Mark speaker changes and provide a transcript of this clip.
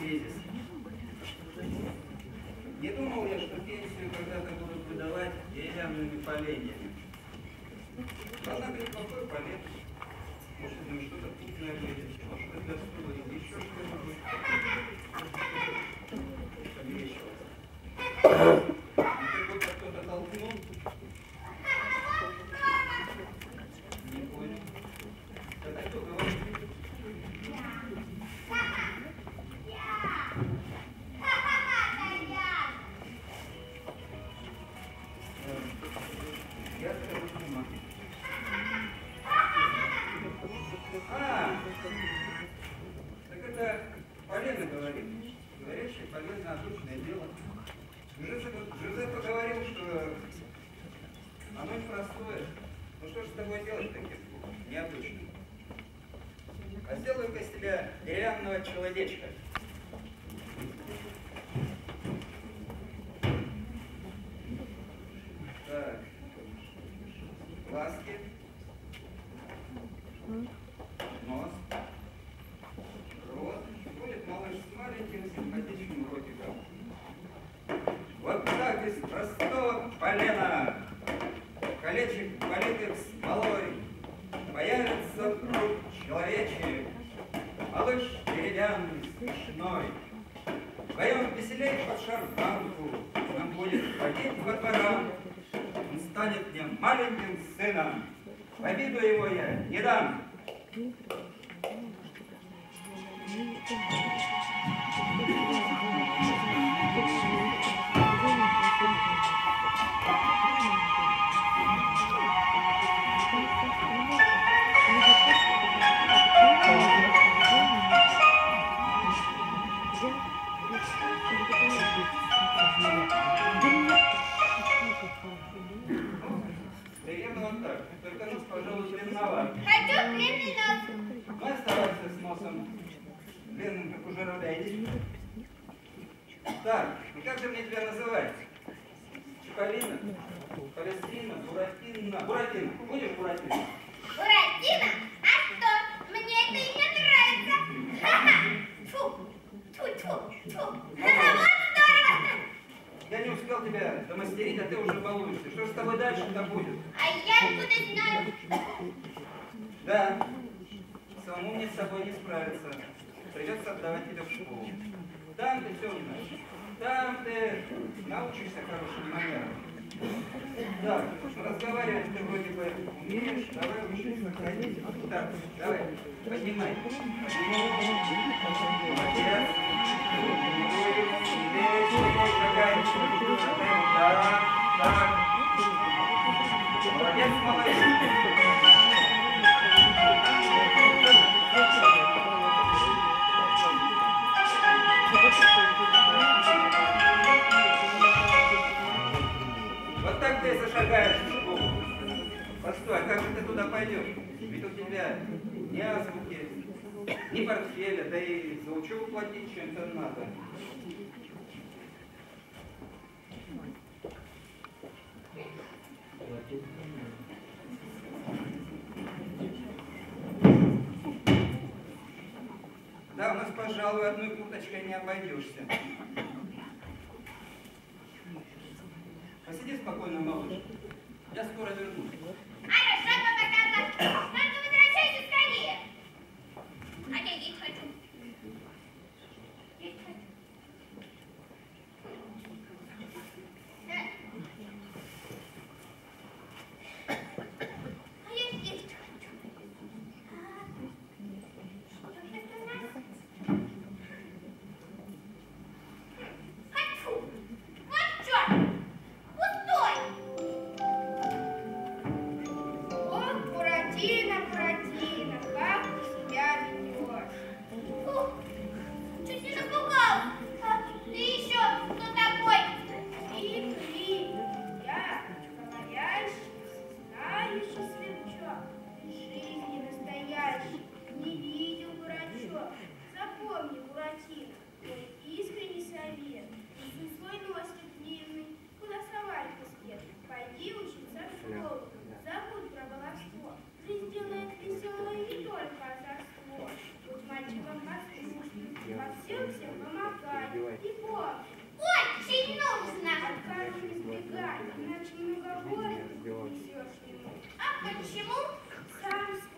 Speaker 1: кризис. Не думал я, что пенсию когда-то будут выдавать деревянными поленьями. Она говорит, какой полет? Может, ну что-то вкусное будет, может, это стула или еще что-нибудь. Померещилось. Деревянного человечка. Так. Глазки. Нос. Рот. Будет малыш с маленьким симпатичным ротиком. Вот так из простого полена, колечек политых смолой, смешной. Вдвоем веселей под шарманку, нам будет ходить во дворам, он станет мне маленьким сыном, в обиду его я не дам. Примерно вот
Speaker 2: Хочу нос.
Speaker 1: Ну, оставайся с носом длинным, как у журавля. Иди. Так, ну как же мне тебя называть? Чиполлино? Палестина? Буратино? Буратино. Будешь? Буратино?
Speaker 2: А что? Мне это имя нравится. Ха-ха. Фу. Фу, фу, фу. Вот здорово.
Speaker 1: Я не успел тебя домастерить, а ты уже балуешься. Что же с тобой дальше-то будет?
Speaker 2: А я откуда знаю?
Speaker 1: Да, самому мне с собой не справиться. Придется отдавать тебя в школу. Там ты все узнаешь. Там ты научишься хорошим манерам. Да, разговаривать ты вроде бы умеешь, давай учись сохранить. Так, давай, поднимай. Молодец. Так, так. Молодец, молодец. Так ты зашагаешь в школу. Постой, а как же ты туда пойдешь? Ведь у тебя ни азбуки, ни портфеля, да и за учебу платить чем-то надо. Да, у нас, пожалуй, одной курточкой не обойдешься. всем помогать. И Ой, сильно знак. Как иначе много горя несешь ему. А почему?